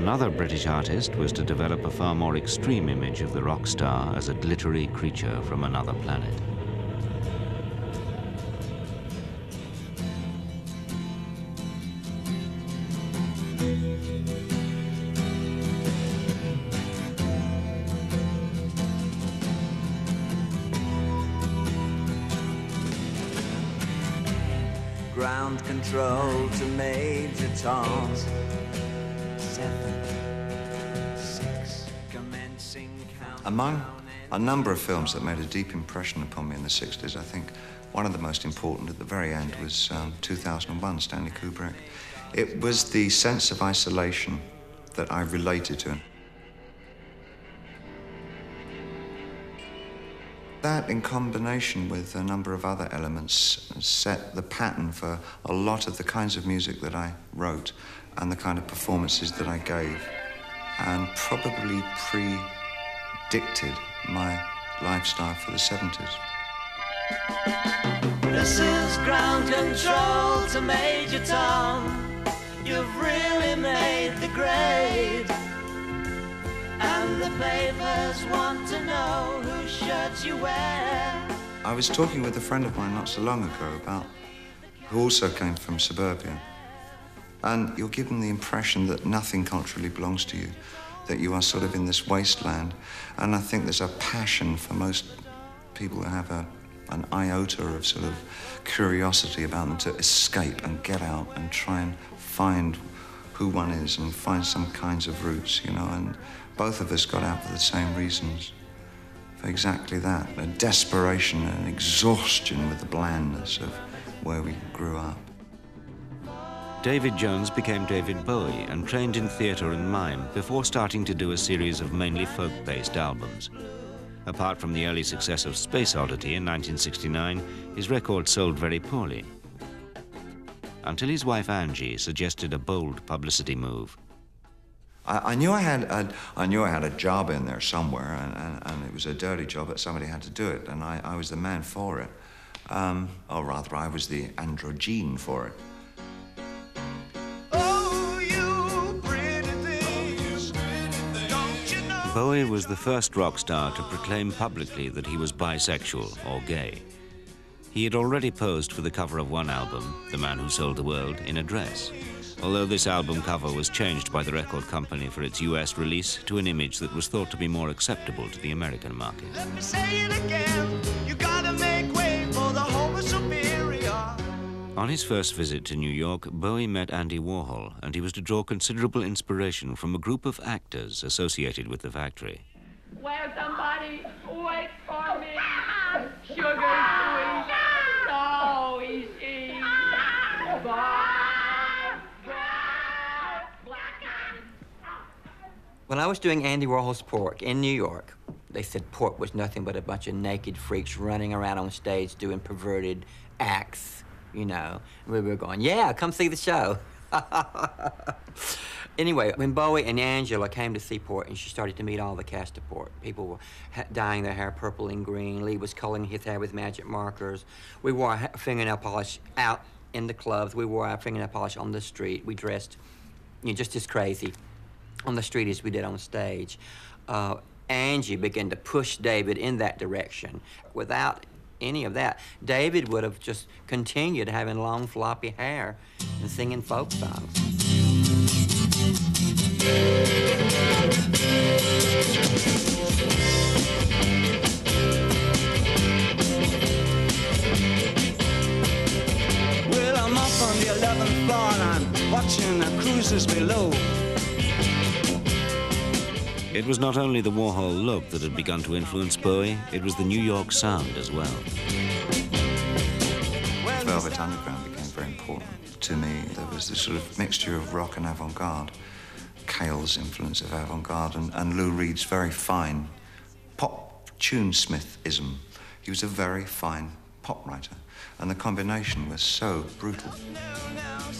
Another British artist was to develop a far more extreme image of the rock star as a glittery creature from another planet. Ground control to Major Tom. Among a number of films that made a deep impression upon me in the 60s, I think one of the most important at the very end was um, 2001, Stanley Kubrick. It was the sense of isolation that I related to. That, in combination with a number of other elements, set the pattern for a lot of the kinds of music that I wrote and the kind of performances that I gave, and probably predicted my lifestyle for the 70s. This is ground control to Major Tom. You've really made the grade. And the papers want to know whose shirts you wear. I was talking with a friend of mine not so long ago about who also came from suburbia. And you're given the impression that nothing culturally belongs to you, that you are sort of in this wasteland. And I think there's a passion for most people that have a, an iota of sort of curiosity about them to escape and get out and try and find who one is and find some kinds of roots, you know. And both of us got out for the same reasons. For exactly that a desperation and exhaustion with the blandness of where we grew up. David Jones became David Bowie and trained in theatre and mime before starting to do a series of mainly folk-based albums. Apart from the early success of Space Oddity in 1969, his record sold very poorly. Until his wife Angie suggested a bold publicity move. I, I knew I had a, I knew I had a job in there somewhere, and, and, and it was a dirty job, but somebody had to do it, and I, I was the man for it. Um, or rather, I was the androgyne for it. Bowie was the first rock star to proclaim publicly that he was bisexual or gay. He had already posed for the cover of one album, The Man Who Sold the World, in a dress. Although this album cover was changed by the record company for its US release to an image that was thought to be more acceptable to the American market. On his first visit to New York, Bowie met Andy Warhol, and he was to draw considerable inspiration from a group of actors associated with the factory. Will somebody wait for me? Sugar sweet, so easy. Bye. When I was doing Andy Warhol's Pork in New York, they said Pork was nothing but a bunch of naked freaks running around on stage doing perverted acts, you know. And we were going, yeah, come see the show. anyway, when Bowie and Angela came to see Pork and she started to meet all the cast of Pork, people were dyeing their hair purple and green. Lee was coloring his hair with magic markers. We wore fingernail polish out in the clubs. We wore our fingernail polish on the street. We dressed, you know, just as crazy on the street as we did on stage. Uh, Angie began to push David in that direction. Without any of that, David would have just continued having long floppy hair and singing folk songs. It was not only the Warhol look that had begun to influence Bowie, it was the New York sound as well. Velvet Underground became very important to me. There was this sort of mixture of rock and avant-garde. Cale's influence of avant-garde and, and Lou Reed's very fine pop tunesmithism. He was a very fine pop writer, and the combination was so brutal.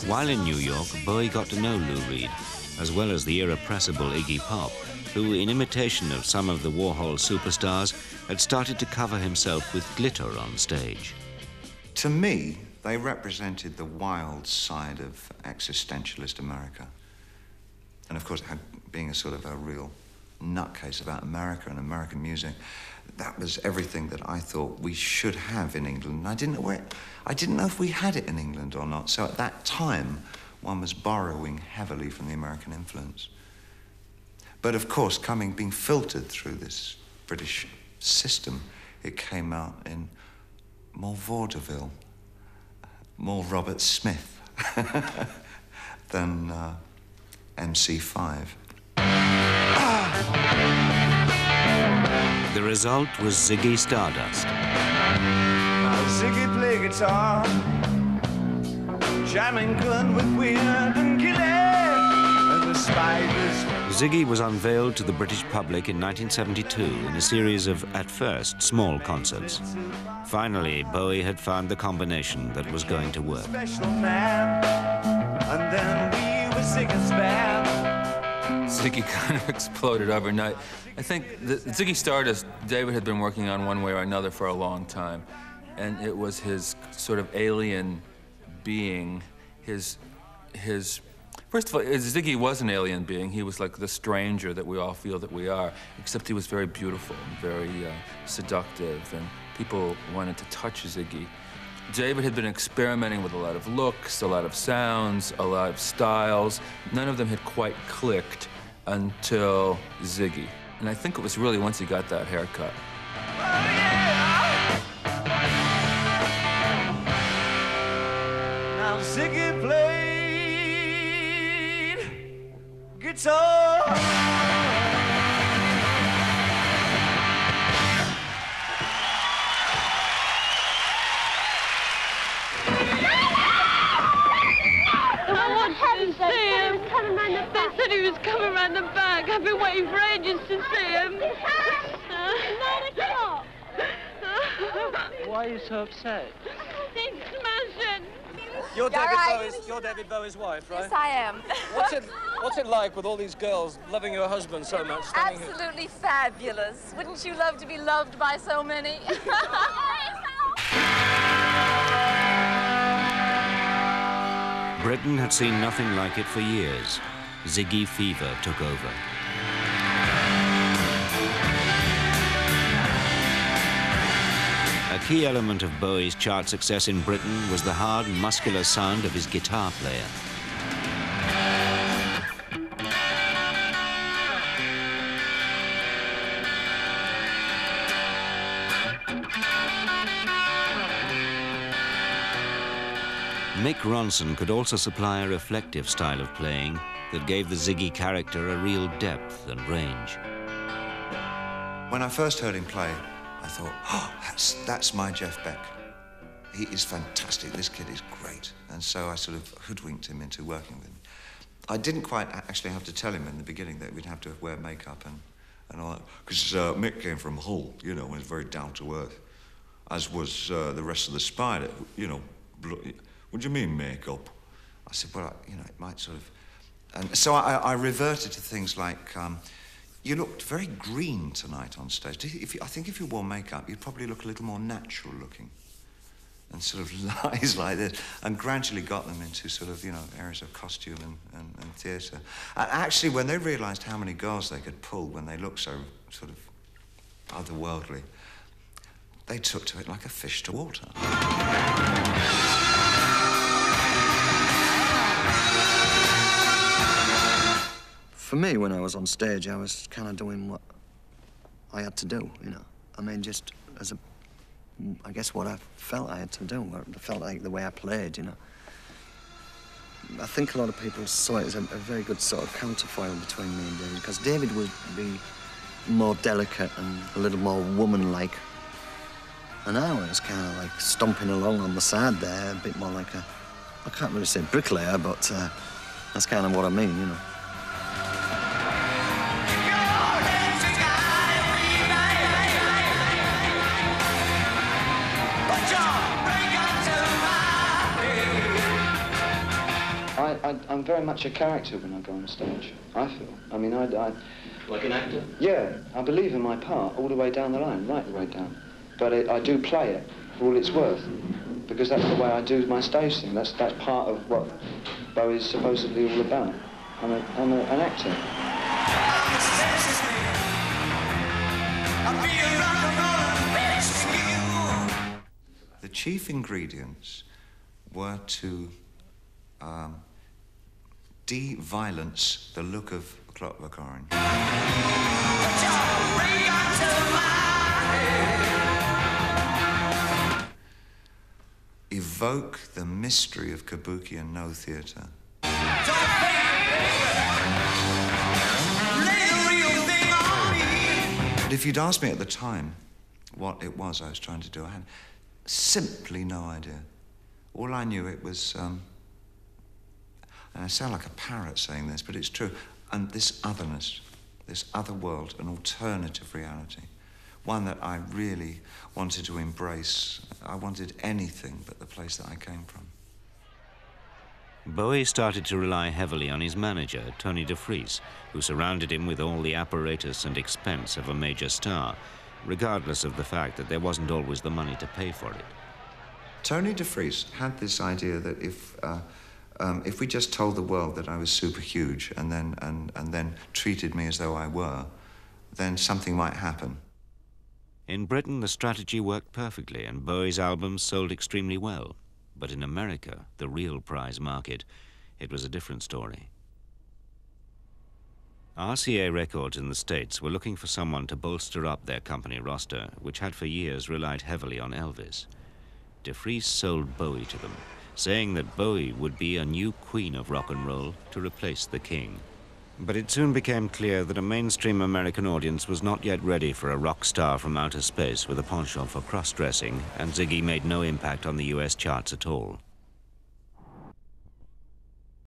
While in New York, Bowie got to know Lou Reed, as well as the irrepressible Iggy Pop, who, in imitation of some of the Warhol superstars, had started to cover himself with glitter on stage. To me, they represented the wild side of existentialist America. And of course, being a sort of a real nutcase about America and American music, that was everything that I thought we should have in England. I didn't know where, I didn't know if we had it in England or not. So at that time, one was borrowing heavily from the American influence. But of course, coming, being filtered through this British system, it came out in more vaudeville, more Robert Smith than uh, MC5. The result was Ziggy Stardust. Now Ziggy play guitar, jamming good with weird and Gilly, and the spiders. Ziggy was unveiled to the British public in 1972 in a series of, at first, small concerts. Finally, Bowie had found the combination that was going to work. Special man, and then we were Ziggy's band. Ziggy kind of exploded overnight. I think the Ziggy Stardust, David had been working on one way or another for a long time. And it was his sort of alien being, his, his, first of all, Ziggy was an alien being. He was like the stranger that we all feel that we are, except he was very beautiful and very uh, seductive, and people wanted to touch Ziggy. David had been experimenting with a lot of looks, a lot of sounds, a lot of styles. None of them had quite clicked until Ziggy. And I think it was really once he got that haircut. Now Ziggy played Why are you so upset? He's smashing. You're David right. Bowie's. You're David Bowie's wife, right? Yes, I am. What's it What's it like with all these girls loving your husband so much? standing here? Absolutely fabulous. Wouldn't you love to be loved by so many? Britain had seen nothing like it for years. Ziggy fever took over. Key element of Bowie's chart success in Britain was the hard, muscular sound of his guitar player. Mick Ronson could also supply a reflective style of playing that gave the Ziggy character a real depth and range. When I first heard him play, thought, oh, that's, that's my Jeff Beck. He is fantastic. This kid is great. And so I sort of hoodwinked him into working with me. I didn't quite actually have to tell him in the beginning that we'd have to wear makeup and, and all that. Because uh, Mick came from Hull, you know, and was very down to earth, as was uh, the rest of the spider, you know. What do you mean, makeup? I said, well, I- you know, it might sort of. And so I, I reverted to things like, um, you looked very green tonight on stage. If you, I think if you wore makeup, you'd probably look a little more natural looking. And sort of lies like this, and gradually got them into sort of, you know, areas of costume and, and, and theatre. And actually, when they realised how many girls they could pull when they looked so sort of otherworldly, they took to it like a fish to water. For me, when I was on stage, I was kind of doing what I had to do, you know. I mean, just as a, I guess what I felt I had to do, I felt like the way I played, you know. I think a lot of people saw it as a, a very good sort of counterfoil between me and David, because David would be more delicate and a little more woman-like. And I was kind of like stomping along on the side there, a bit more like a, I can't really say bricklayer, but uh, that's kind of what I mean, you know. I, I, I'm very much a character when I go on stage, I feel. I mean, I, I... Like an actor? Yeah, I believe in my part all the way down the line, right the way down. But it, I do play it for all it's worth, because that's the way I do my stage thing. That's, that's part of what Bowie's supposedly all about. I'm, a, I'm a, an actor. The chief ingredients were to um, de-violence the look of Clockwork Orange. Evoke the mystery of kabuki and Noh theatre. But if you'd asked me at the time what it was I was trying to do, I had simply no idea. All I knew it was, um, and I sound like a parrot saying this, but it's true, and this otherness, this other world, an alternative reality, one that I really wanted to embrace. I wanted anything but the place that I came from. Bowie started to rely heavily on his manager, Tony DeFries, who surrounded him with all the apparatus and expense of a major star, regardless of the fact that there wasn't always the money to pay for it. Tony DeFries had this idea that if, uh, um, if we just told the world that I was super huge and then, and, and then treated me as though I were, then something might happen. In Britain, the strategy worked perfectly, and Bowie's albums sold extremely well. But in America, the real prize market, it was a different story. RCA Records in the States were looking for someone to bolster up their company roster, which had for years relied heavily on Elvis. DeFries sold Bowie to them, saying that Bowie would be a new queen of rock and roll to replace the king. But it soon became clear that a mainstream American audience was not yet ready for a rock star from outer space with a penchant for cross-dressing, and Ziggy made no impact on the US charts at all.